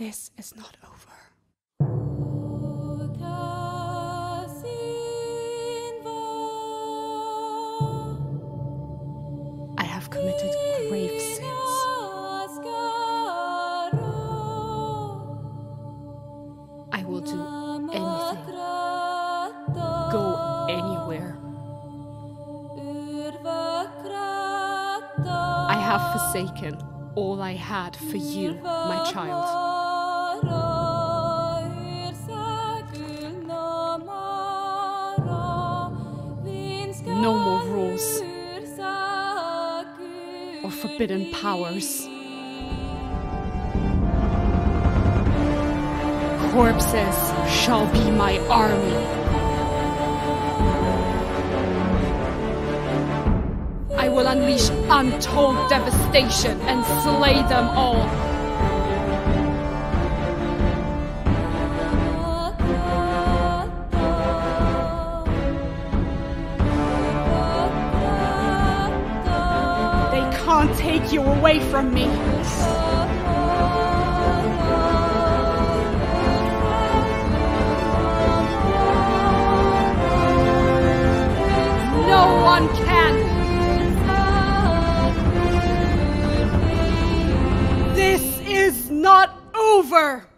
This is not over. I have committed grave sins. I will do anything, go anywhere. I have forsaken all I had for you, my child. No more rules or forbidden powers. Corpses shall be my army. I will unleash untold devastation and slay them all. Can't take you away from me. No one can. This is not over.